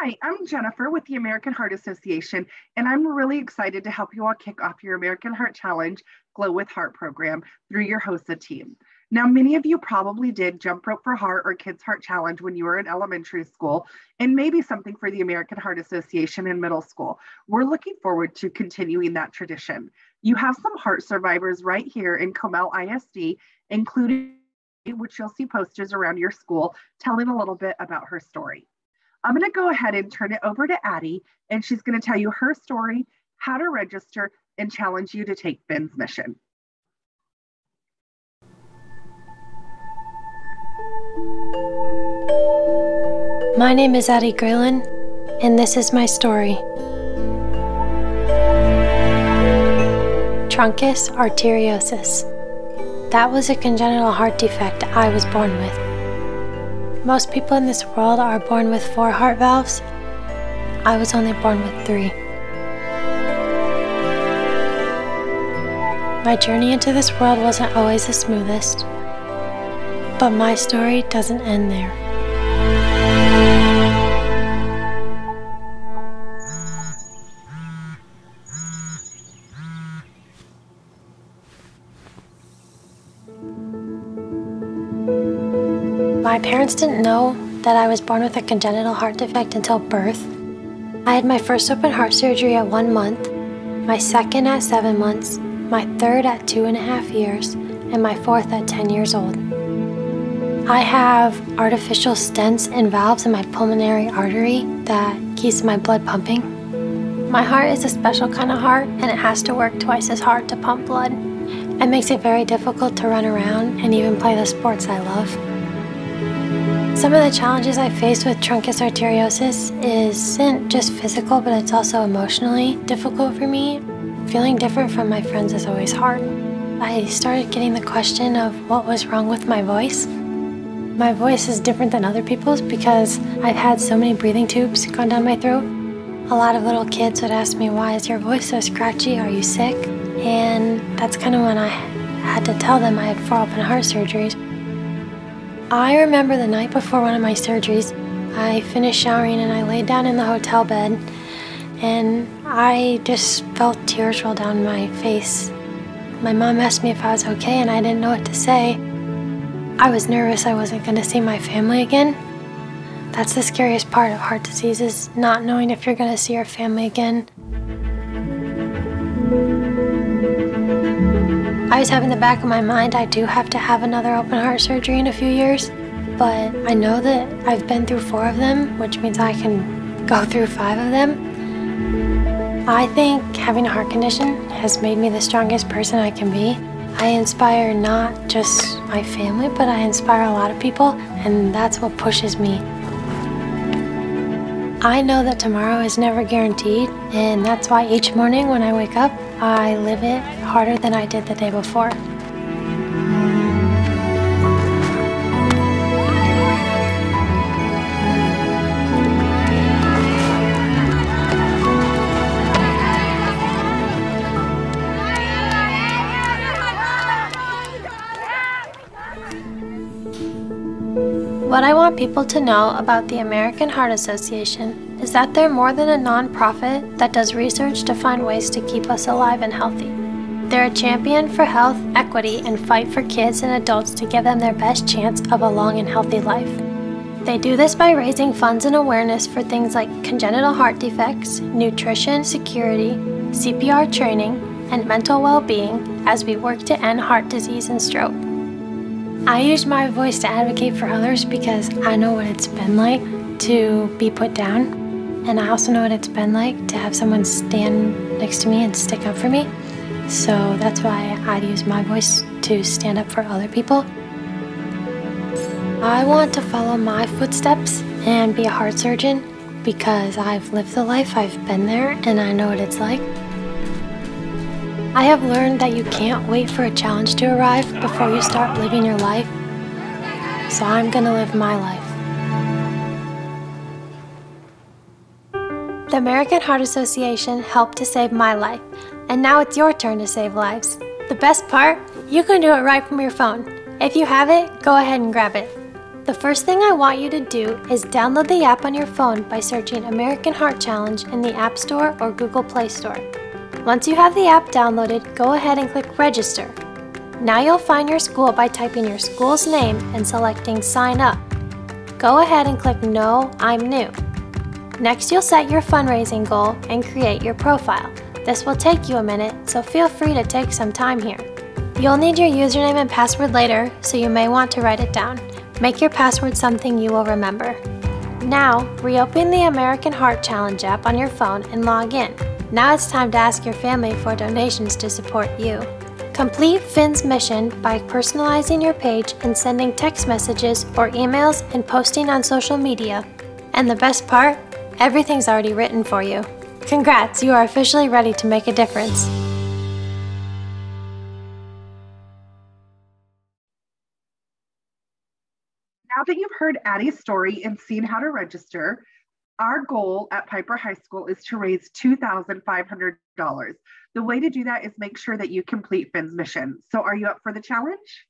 Hi, I'm Jennifer with the American Heart Association, and I'm really excited to help you all kick off your American Heart Challenge Glow with Heart program through your HOSA team. Now, many of you probably did Jump Rope for Heart or Kids Heart Challenge when you were in elementary school, and maybe something for the American Heart Association in middle school. We're looking forward to continuing that tradition. You have some heart survivors right here in Comal ISD, including which you'll see posters around your school telling a little bit about her story. I'm going to go ahead and turn it over to Addie, and she's going to tell you her story, how to register, and challenge you to take Finn's mission. My name is Addie Graylin, and this is my story. Truncus arteriosus. That was a congenital heart defect I was born with. Most people in this world are born with four heart valves. I was only born with three. My journey into this world wasn't always the smoothest, but my story doesn't end there. My parents didn't know that I was born with a congenital heart defect until birth. I had my first open heart surgery at one month, my second at seven months, my third at two and a half years, and my fourth at 10 years old. I have artificial stents and valves in my pulmonary artery that keeps my blood pumping. My heart is a special kind of heart and it has to work twice as hard to pump blood. It makes it very difficult to run around and even play the sports I love. Some of the challenges I face with truncus arteriosus isn't just physical, but it's also emotionally difficult for me. Feeling different from my friends is always hard. I started getting the question of what was wrong with my voice. My voice is different than other people's because I've had so many breathing tubes gone down my throat. A lot of little kids would ask me, why is your voice so scratchy? Are you sick? And that's kind of when I had to tell them I had four open heart surgeries. I remember the night before one of my surgeries, I finished showering and I laid down in the hotel bed and I just felt tears roll down my face. My mom asked me if I was okay and I didn't know what to say. I was nervous I wasn't going to see my family again. That's the scariest part of heart disease is not knowing if you're going to see your family again. I always have in the back of my mind I do have to have another open heart surgery in a few years, but I know that I've been through four of them, which means I can go through five of them. I think having a heart condition has made me the strongest person I can be. I inspire not just my family, but I inspire a lot of people, and that's what pushes me. I know that tomorrow is never guaranteed, and that's why each morning when I wake up, I live it harder than I did the day before. What I want people to know about the American Heart Association is that they're more than a nonprofit that does research to find ways to keep us alive and healthy. They're a champion for health, equity, and fight for kids and adults to give them their best chance of a long and healthy life. They do this by raising funds and awareness for things like congenital heart defects, nutrition security, CPR training, and mental well being as we work to end heart disease and stroke. I use my voice to advocate for others because I know what it's been like to be put down. And I also know what it's been like to have someone stand next to me and stick up for me. So that's why I'd use my voice to stand up for other people. I want to follow my footsteps and be a heart surgeon because I've lived the life, I've been there, and I know what it's like. I have learned that you can't wait for a challenge to arrive before you start living your life. So I'm gonna live my life. The American Heart Association helped to save my life, and now it's your turn to save lives. The best part? You can do it right from your phone. If you have it, go ahead and grab it. The first thing I want you to do is download the app on your phone by searching American Heart Challenge in the App Store or Google Play Store. Once you have the app downloaded, go ahead and click Register. Now you'll find your school by typing your school's name and selecting Sign Up. Go ahead and click No, I'm New. Next, you'll set your fundraising goal and create your profile. This will take you a minute, so feel free to take some time here. You'll need your username and password later, so you may want to write it down. Make your password something you will remember. Now, reopen the American Heart Challenge app on your phone and log in. Now it's time to ask your family for donations to support you. Complete Finn's mission by personalizing your page and sending text messages or emails and posting on social media. And the best part? Everything's already written for you. Congrats, you are officially ready to make a difference. Now that you've heard Addie's story and seen how to register, our goal at Pieper High School is to raise $2,500. The way to do that is make sure that you complete Finn's mission. So are you up for the challenge?